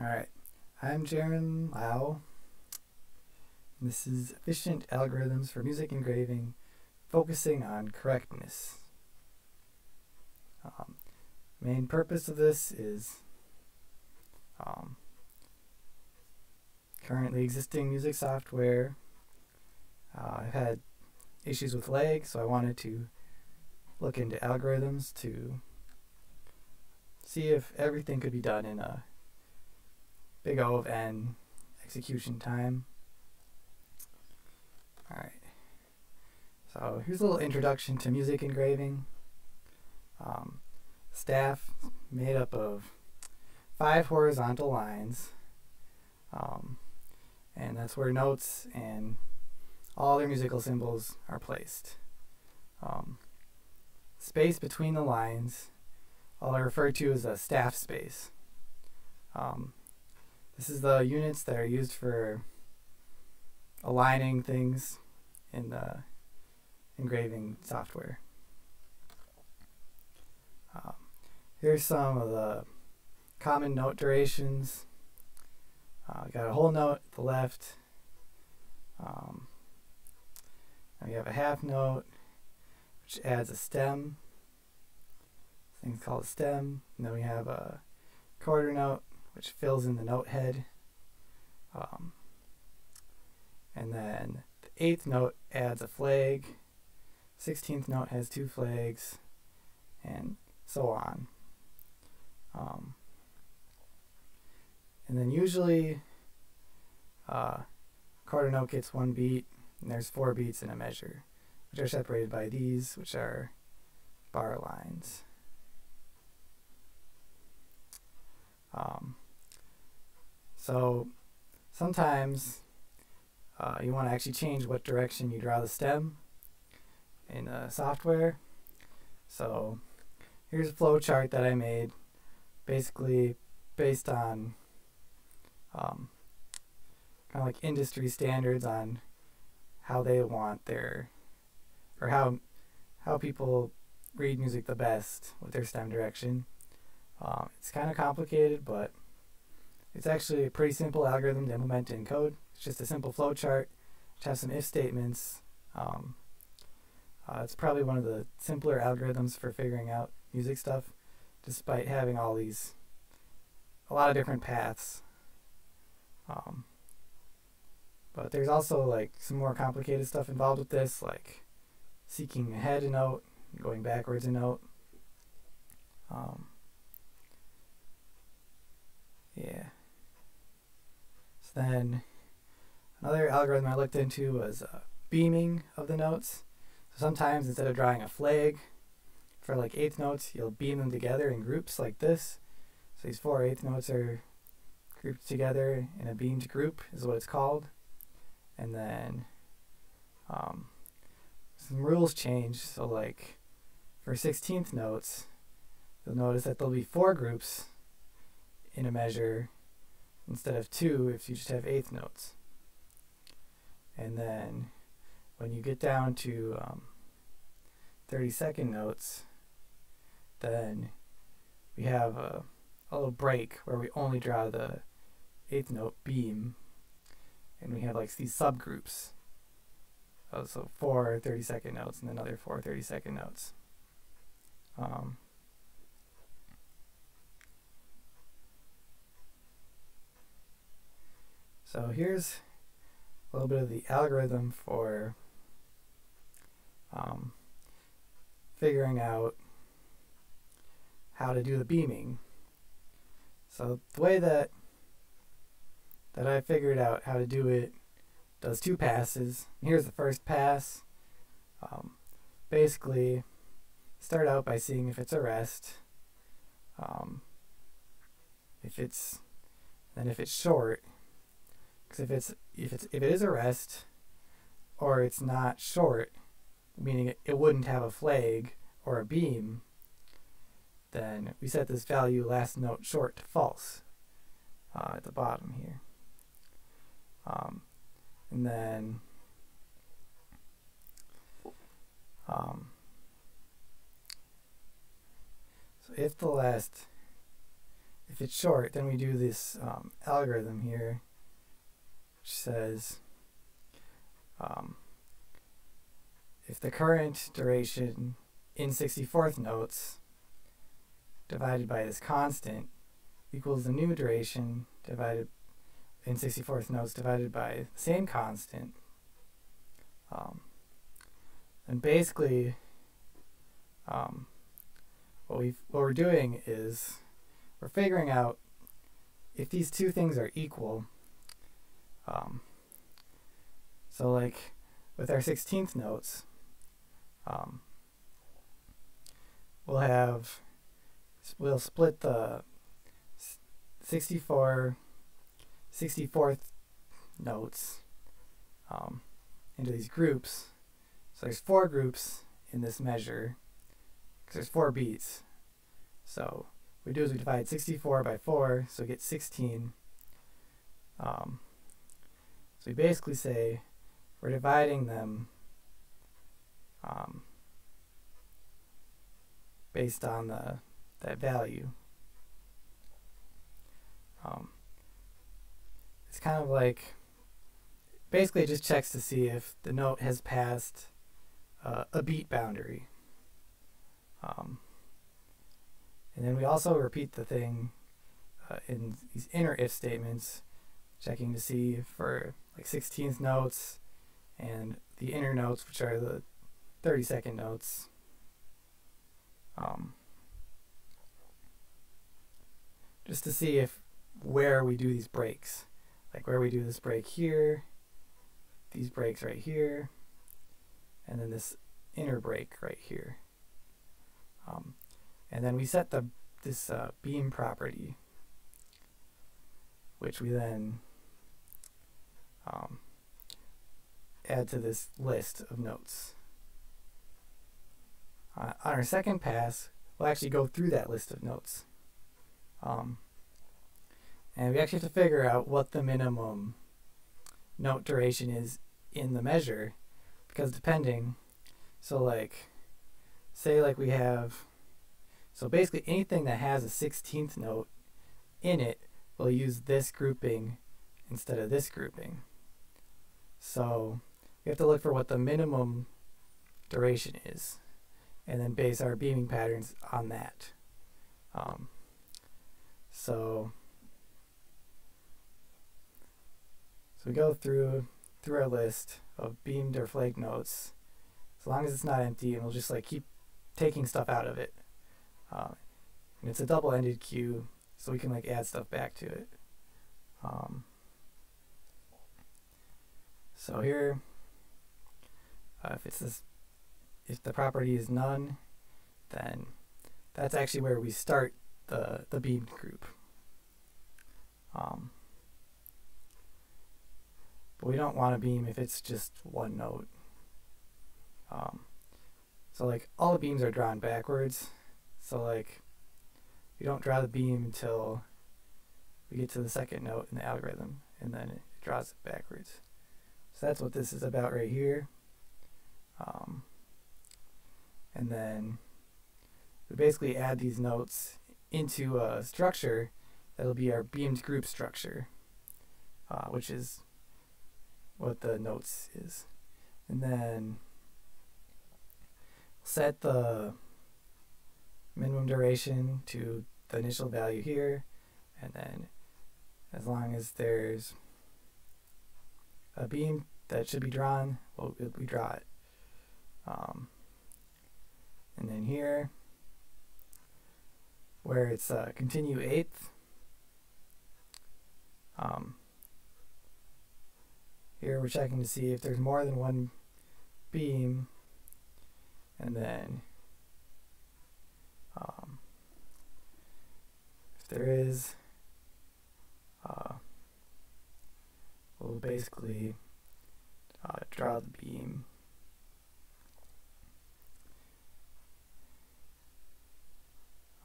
Alright, I'm Jeron Lau. This is Efficient Algorithms for Music Engraving, focusing on correctness. Um, main purpose of this is um, currently existing music software. Uh, I've had issues with lag, so I wanted to look into algorithms to see if everything could be done in a big O of n execution time. Alright, so here's a little introduction to music engraving. Um, staff made up of five horizontal lines, um, and that's where notes and all their musical symbols are placed. Um, space between the lines, all I'll refer to as a staff space. Um, this is the units that are used for aligning things in the engraving software. Um, here's some of the common note durations. Uh, got a whole note at the left. Um, now you have a half note, which adds a stem. This thing's called a stem. And then we have a quarter note, which fills in the note head. Um, and then the eighth note adds a flag. Sixteenth note has two flags, and so on. Um, and then usually, uh, quarter note gets one beat, and there's four beats in a measure, which are separated by these, which are bar lines. Um, so sometimes uh, you want to actually change what direction you draw the stem in the software. So here's a flow chart that I made basically based on um, kind of like industry standards on how they want their or how how people read music the best with their stem direction. Um, it's kind of complicated, but it's actually a pretty simple algorithm to implement in code. It's just a simple flow chart, which has some if statements. Um, uh, it's probably one of the simpler algorithms for figuring out music stuff, despite having all these, a lot of different paths. Um, but there's also like some more complicated stuff involved with this, like seeking ahead a note, going backwards a note. Um, yeah. So then another algorithm I looked into was uh, beaming of the notes. So sometimes instead of drawing a flag for like eighth notes, you'll beam them together in groups like this. So these four eighth notes are grouped together in a beamed group is what it's called. And then um, some rules change. So like for 16th notes, you'll notice that there'll be four groups in a measure instead of two if you just have eighth notes. And then when you get down to um, 32nd notes, then we have a, a little break where we only draw the eighth note beam and we have like these subgroups. Oh, so four 30 second notes and then another four 30 second notes. Um, so here's a little bit of the algorithm for um, figuring out how to do the beaming. So the way that that I figured out how to do it does two passes. Here's the first pass. Um, basically, start out by seeing if it's a rest. Um, if it's then if it's short, because if it's if it's if it is a rest, or it's not short, meaning it, wouldn't have a flag or a beam, then we set this value last note short to false uh, at the bottom here. Um, and then um, so if the last if it's short, then we do this um, algorithm here, which says um, if the current duration in 64th notes divided by this constant equals the new duration divided in 64th notes divided by the same constant, um, and basically um, what we what we're doing is we're figuring out if these two things are equal. Um, so like with our 16th notes, um, we'll have we'll split the 64 64th notes um, into these groups. So there's four groups in this measure because there's four beats. So what we do is we divide 64 by 4, so we get 16. Um, we basically say we're dividing them um, based on the that value. Um, it's kind of like basically just checks to see if the note has passed uh, a beat boundary. Um, and then we also repeat the thing uh, in these inner if statements, checking to see for like 16th notes and the inner notes, which are the 30 second notes. Um, just to see if where we do these breaks, like where we do this break here, these breaks right here, and then this inner break right here. Um, and then we set the this uh, beam property, which we then um, add to this list of notes. Uh, on our second pass, we'll actually go through that list of notes. Um, and we actually have to figure out what the minimum note duration is in the measure, because depending, so like, say like we have, so basically anything that has a 16th note in it will use this grouping instead of this grouping. So we have to look for what the minimum duration is and then base our beaming patterns on that. Um, so, so we go through through our list of beamed or flake notes, as long as it's not empty, and we'll just like keep taking stuff out of it. Um, and it's a double-ended queue, so we can like add stuff back to it. Um, so here, uh, if it's this if the property is none, then that's actually where we start the, the beamed group. Um, but we don't want a beam if it's just one note. Um, so like all the beams are drawn backwards. So like we don't draw the beam until we get to the second note in the algorithm and then it draws it backwards. So that's what this is about right here. Um, and then we basically add these notes into a structure that'll be our beamed group structure, uh, which is what the notes is. And then set the minimum duration to the initial value here, and then as long as there's a beam that should be drawn, well, we draw it. Um, and then here, where it's uh, continue eighth, um, here we're checking to see if there's more than one beam, and then um, if there is, uh, we'll basically uh, draw the beam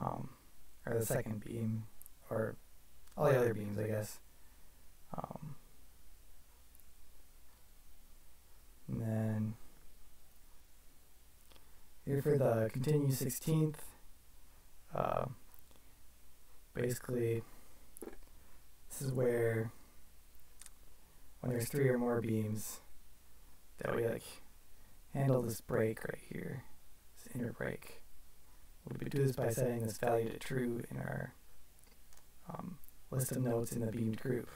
um, or the second beam, or all the other beams, I guess. Um, and then here for the continue 16th, uh, basically, this is where, when there's three or more beams, that we like handle this break right here, this inner break. We do this by setting this value to true in our um, list of nodes in the beamed group.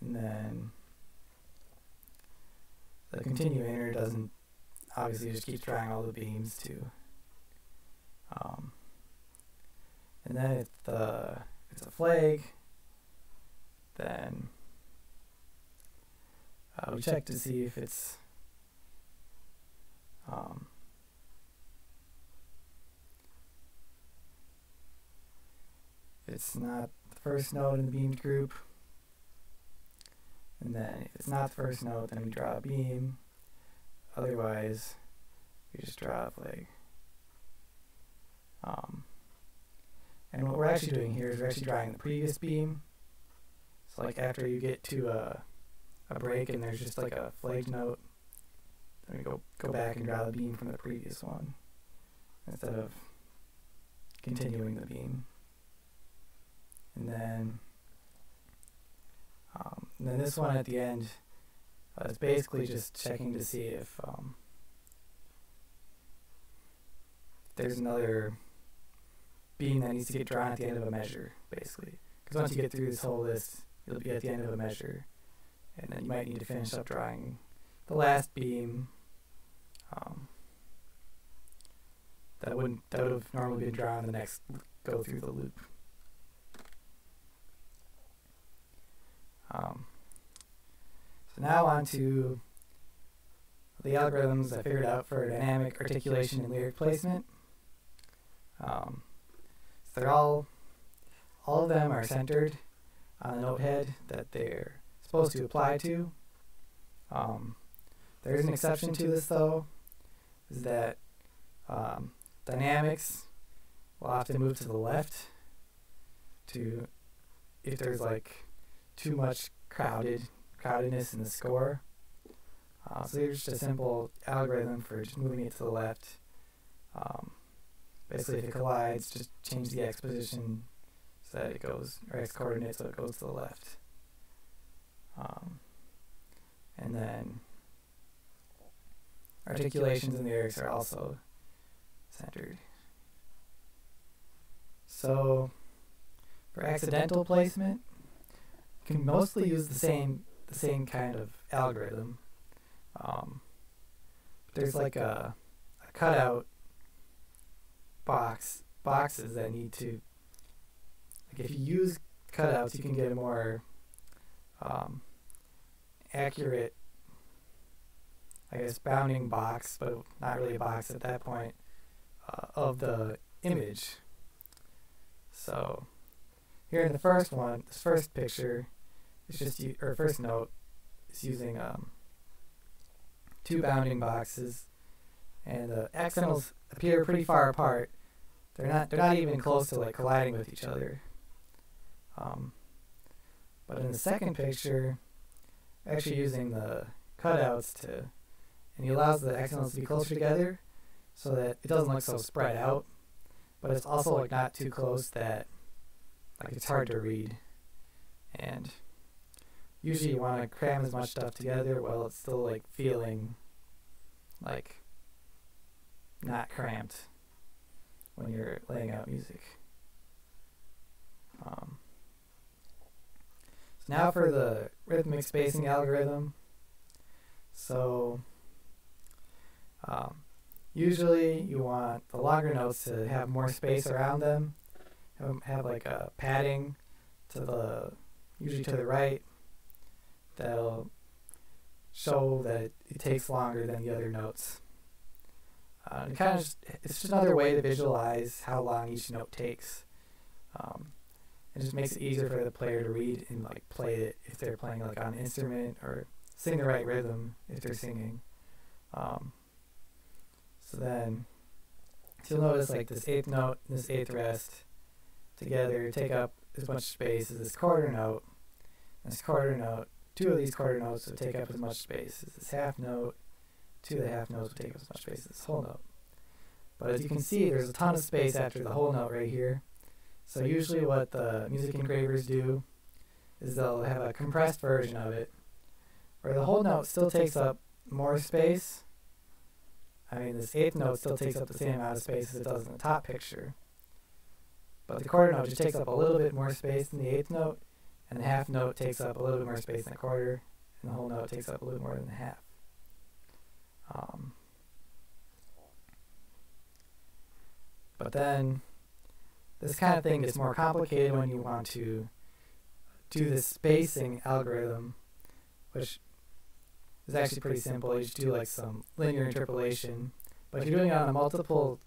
And then the continue inner doesn't obviously just keep trying all the beams too. Um, and then if the if it's a flag, then uh, we check to see if it's um, it's not the first node in the beamed group. And then if it's not the first node, then we draw a beam. Otherwise, we just draw flag. Um, and what we're actually doing here is we're actually drawing the previous beam. So like after you get to a, a break and there's just like a flag note, then we go, go back and draw the beam from the previous one instead of continuing the beam. And then, um, and then this one at the end uh, is basically just checking to see if um, there's another beam that needs to get drawn at the end of a measure, basically. Because once you get through this whole list, you'll be at the end of a measure, and then you might need to finish up drawing the last beam. Um, that wouldn't that would have normally been drawn the next go through the loop. Um, so now on to the algorithms I figured out for dynamic articulation and lyric placement. Um, so they're all, all of them are centered on the note head that they're supposed to apply to. Um, there is an exception to this though, is that um, dynamics will have to move to the left to if there's like too much crowded crowdedness in the score. Uh, so there's just a simple algorithm for just moving it to the left. Um, basically, if it collides, just change the x position so that it goes, or x coordinate so it goes to the left. Um, and then articulations and lyrics are also centered. So for accidental placement, you can mostly use the same the same kind of algorithm. Um, there's like a, a cutout box boxes that need to like if you use cutouts, you can get a more um, accurate, I guess, bounding box, but not really a box at that point uh, of the image. So here in the first one, this first picture, it's just or first note is using um, two bounding boxes, and the accidentals appear pretty far apart. They're not they're not even close to like colliding with each other. Um, but in the second picture, actually using the cutouts to, and he allows the accidentals to be closer together, so that it doesn't look so spread out, but it's also like not too close that like it's hard to read, and usually you want to cram as much stuff together while it's still like feeling like not cramped when you're laying out music. Um, now for the rhythmic spacing algorithm. So um, usually you want the longer notes to have more space around them, have, have like a padding to the usually to the right that'll show that it, takes longer than the other notes. Uh, it kind of just, it's just another way to visualize how long each note takes. Um, it just makes it easier for the player to read and like play it if they're playing like on an instrument or sing the right rhythm if they're singing. Um, so then, so you'll notice like this eighth note and this eighth rest together take up as much space as this quarter note. This quarter note two of these quarter notes would take up as much space as this half note. Two of the half notes would take up as much space as this whole note. But as you can see, there's a ton of space after the whole note right here. So usually what the music engravers do is they'll have a compressed version of it where the whole note still takes up more space. I mean, this eighth note still takes up the same amount of space as it does in the top picture. But the quarter note just takes up a little bit more space than the eighth note, and the half note takes up a little bit more space than the quarter, and the whole note takes up a little more than the half. Um, but then this kind of thing gets more complicated when you want to do the spacing algorithm, which is actually pretty simple. You just do like some linear interpolation. But if you're doing it on a multiple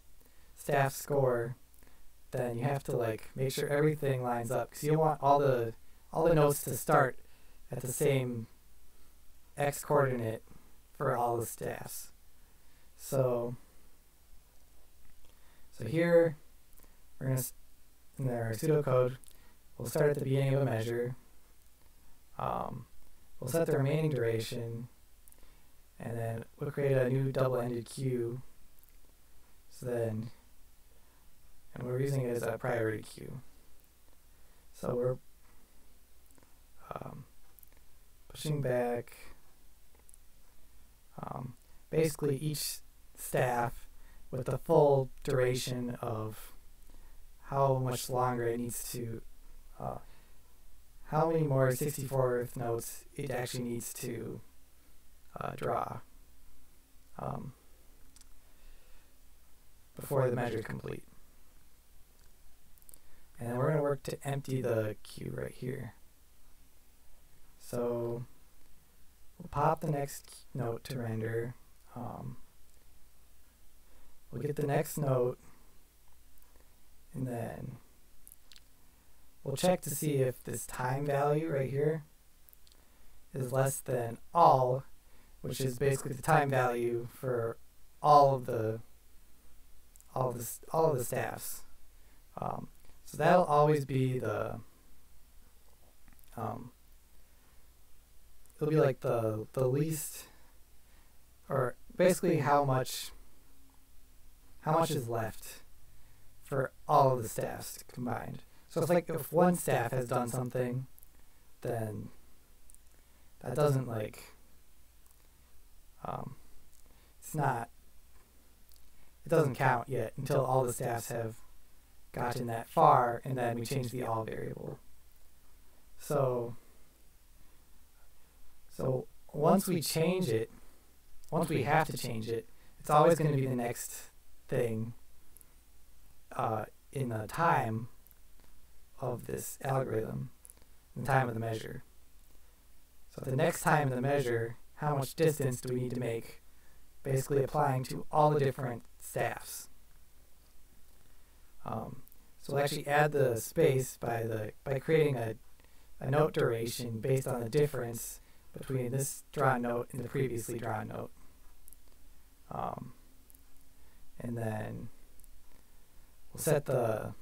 staff score, then you have to like make sure everything lines up because you want all the all the notes to start at the same x coordinate for all the staffs. So so here we're gonna in our pseudocode we'll start at the beginning of a measure. Um, we'll set the remaining duration and then we'll create a new double-ended queue. So then, and we're using it as a priority queue. So we're um, pushing back um, basically each staff with the full duration of how much longer it needs to, uh, how many more 64th notes it actually needs to uh, draw um, before the measure is complete. And then we're going to work to empty the queue right here. So we'll pop the next note to render. Um, we'll get the next note and then we'll check to see if this time value right here is less than all which is basically the time value for all of the all of the all of the staffs. Um, so that'll always be the um, it'll be like the the least or basically how much how much is left for all of the staffs combined. So it's like if one staff has done something, then that doesn't like um, it's not, it doesn't count yet until all the staffs have gotten that far, and then we change the all variable. So, so once we change it, once we have to change it, it's always going to be the next thing uh, in the time of this algorithm, the time of the measure. So the next time of the measure how much distance do we need to make, basically applying to all the different staffs. Um, so we'll actually add the space by the by creating a, a note duration based on the difference between this drawn note and the previously drawn note. Um, and then set the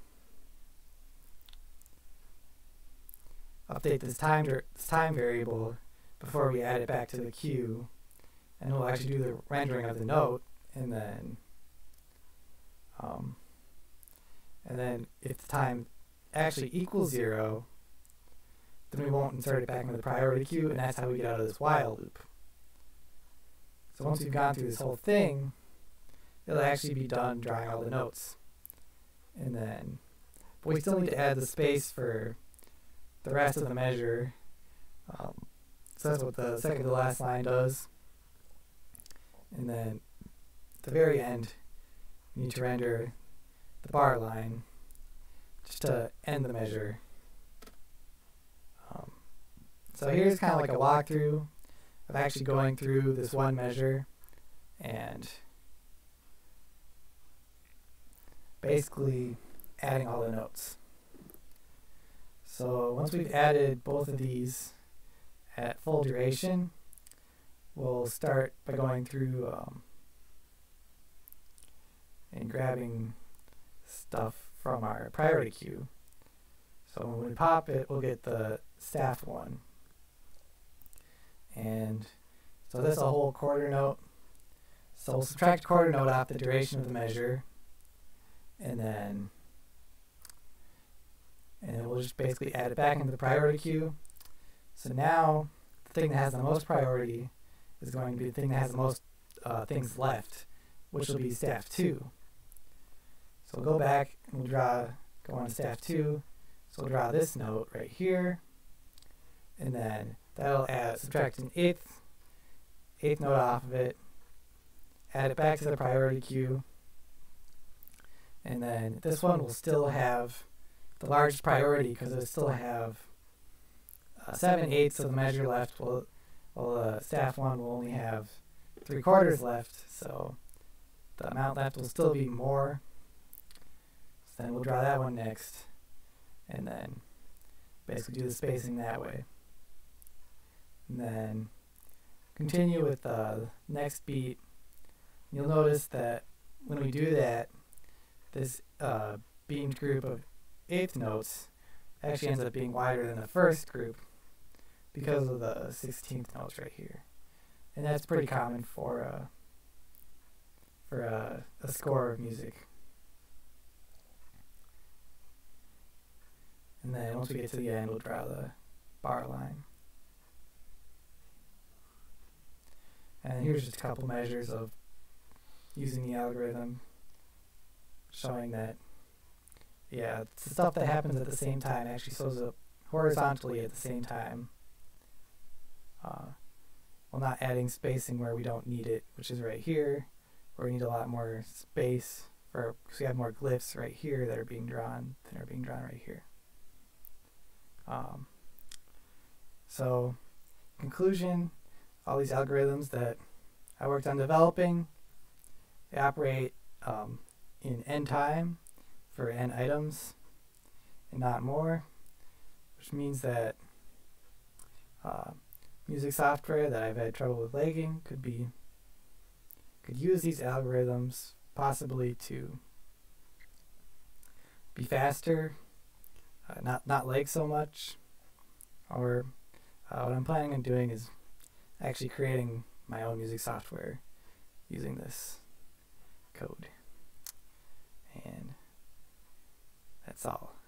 update this time this time variable before we add it back to the queue. And we'll actually do the rendering of the note, and then, um, and then if the time actually equals zero, then we won't insert it back into the priority queue, and that's how we get out of this while loop. So once we've gone through this whole thing, it'll actually be done drawing all the notes. And then, but we still need to add the space for the rest of the measure. Um, so that's what the second to last line does. And then at the very end, you need to render the bar line just to end the measure. Um, so here's kind of like a walkthrough of actually going through this one measure and basically adding all the notes. So once we've added both of these at full duration, we'll start by going through um, and grabbing stuff from our priority queue. So when we pop it, we'll get the staff one. And so this is a whole quarter note. So we'll subtract quarter note off the duration of the measure. And then and it will just basically add it back into the priority queue. So now the thing that has the most priority is going to be the thing that has the most uh, things left, which will be staff 2. So we'll go back and we'll draw, go on to staff 2. So we'll draw this note right here, and then that'll add, subtract an eighth, eighth note off of it, add it back to the priority queue, and then this one will still have the largest priority because it'll still have uh, 7 eighths of the measure left, while, while the staff one will only have 3 quarters left, so the amount left will still be more. So then we'll draw that one next, and then basically do the spacing that way. And then continue with the next beat. You'll notice that when we do that, this uh, beamed group of eighth notes actually ends up being wider than the first group because of the 16th notes right here. And that's pretty common for uh, for uh, a score of music. And then once we get to the end, we'll draw the bar line. And here's just a couple measures of using the algorithm showing that, yeah, the stuff that happens at the same time actually shows up horizontally at the same time. Uh, while not adding spacing where we don't need it, which is right here, where we need a lot more space for, because we have more glyphs right here that are being drawn than are being drawn right here. Um, so, conclusion, all these algorithms that I worked on developing, they operate um, in n time for n items and not more, which means that uh, music software that I've had trouble with lagging could be could use these algorithms possibly to be faster, uh, not not lag so much, or uh, what I'm planning on doing is actually creating my own music software using this code. That's all.